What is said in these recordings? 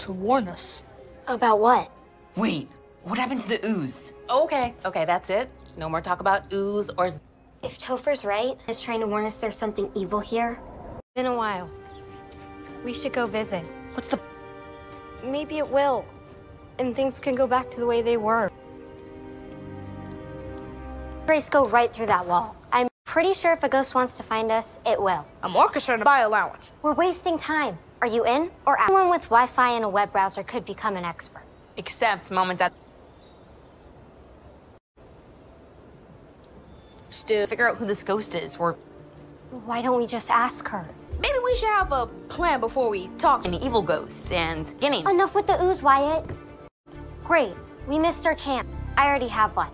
to warn us. About what? Wait, what happened to the ooze? Oh, okay, okay, that's it. No more talk about ooze or. If Topher's right, is trying to warn us there's something evil here. Been a while. We should go visit. What's the. Maybe it will. And things can go back to the way they were. Grace, go right through that wall. I'm pretty sure if a ghost wants to find us, it will. I'm more concerned about allowance. We're wasting time. Are you in or out? Anyone with Wi-Fi and a web browser could become an expert. Except moment dad. Still, Figure out who this ghost is. Or Why don't we just ask her? maybe we should have a plan before we talk. to an evil ghost and Guinea. Enough with the ooze, Wyatt. Great. We missed our chance. I already have one.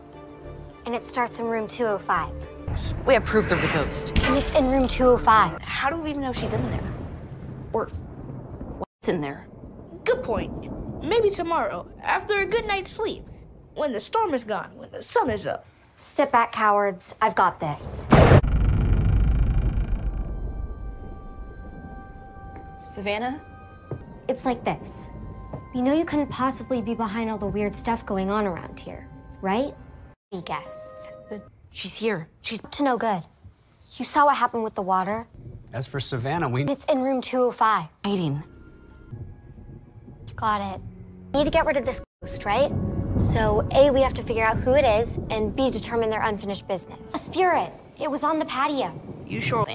And it starts in room 205. We have proof there's a ghost. And it's in room 205. How do we even know she's in there? Or in there? Good point. Maybe tomorrow, after a good night's sleep, when the storm is gone, when the sun is up. Step back, cowards. I've got this. Savannah? It's like this. You know you couldn't possibly be behind all the weird stuff going on around here, right? Be guests. She's here. She's. up To no good. You saw what happened with the water? As for Savannah, we. It's in room 205. Hiding. Got it. Need to get rid of this ghost, right? So, A, we have to figure out who it is, and B, determine their unfinished business. A spirit. It was on the patio. You sure?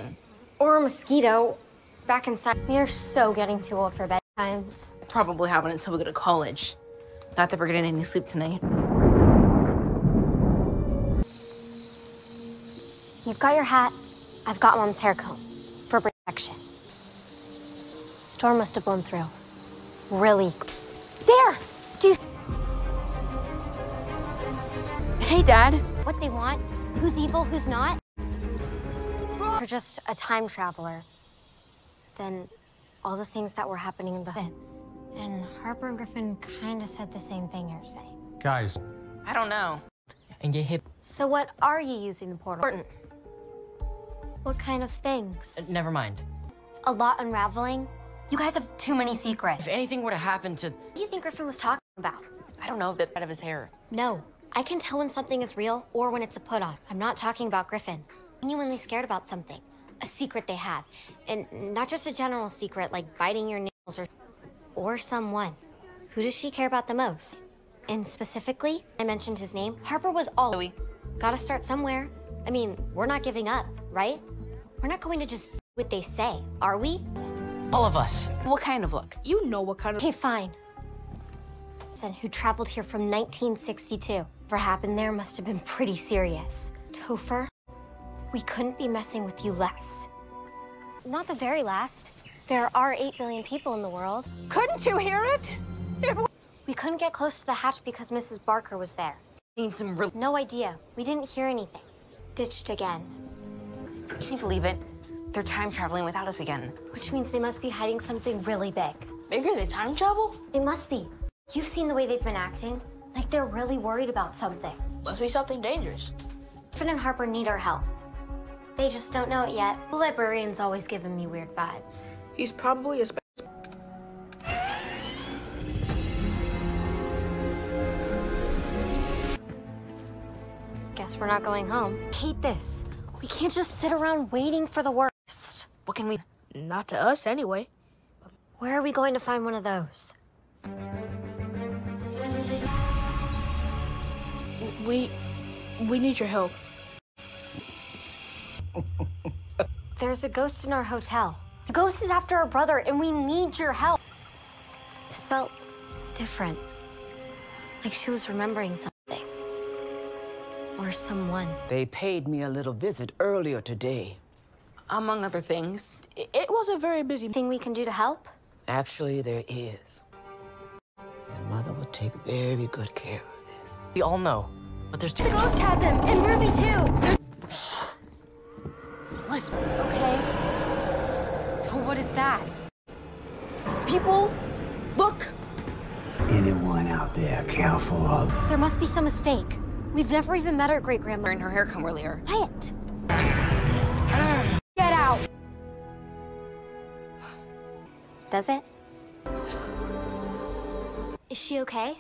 Or a mosquito. Back inside. We are so getting too old for bedtimes. Probably haven't until we go to college. Not that we're getting any sleep tonight. You've got your hat. I've got mom's hair comb. For protection. Storm must have blown through. Really. There! Do you Hey, Dad. what they want? Who's evil, who's not? You're just a time traveler. Then all the things that were happening in the. And Harper and Griffin kind of said the same thing you're saying. Guys, I don't know. And get hit. So, what are you using the portal? Important. What kind of things? Uh, never mind. A lot unraveling? You guys have too many secrets. If anything were to happen to, What do you think Griffin was talking about? I don't know that out of his hair. No, I can tell when something is real or when it's a put on. I'm not talking about Griffin. Genuinely scared about something, a secret they have, and not just a general secret like biting your nails or or someone. Who does she care about the most? And specifically, I mentioned his name. Harper was all. Louis. Gotta start somewhere. I mean, we're not giving up, right? We're not going to just do what they say, are we? All of us. What kind of look? You know what kind of. Okay, fine. Person who traveled here from 1962. What happened there must have been pretty serious. Topher, we couldn't be messing with you less. Not the very last. There are 8 billion people in the world. Couldn't you hear it? We couldn't get close to the hatch because Mrs. Barker was there. Need some real. No idea. We didn't hear anything. Ditched again. Can you believe it? They're time traveling without us again. Which means they must be hiding something really big. Bigger than time travel? It must be. You've seen the way they've been acting. Like they're really worried about something. Must be something dangerous. Finn and Harper need our help. They just don't know it yet. The librarian's always giving me weird vibes. He's probably a. Spe- Guess we're not going home. Hate this. We can't just sit around waiting for the worst. What can we? Not to us, anyway. Where are we going to find one of those? We. We need your help. There's a ghost in our hotel. The ghost is after our brother, and we need your help. This felt different. Like she was remembering something. Or someone. They paid me a little visit earlier today. Among other things. It was a very busy. Thing we can do to help? Actually, there is. And Mother will take very good care of this. We all know, but there's two. The ghost has him, and Ruby too. Lift. Okay. So what is that? People, look! Anyone out there careful of There must be some mistake. We've never even met our great grandmother. Wearing her hair come earlier. Quiet. does it? Is she okay?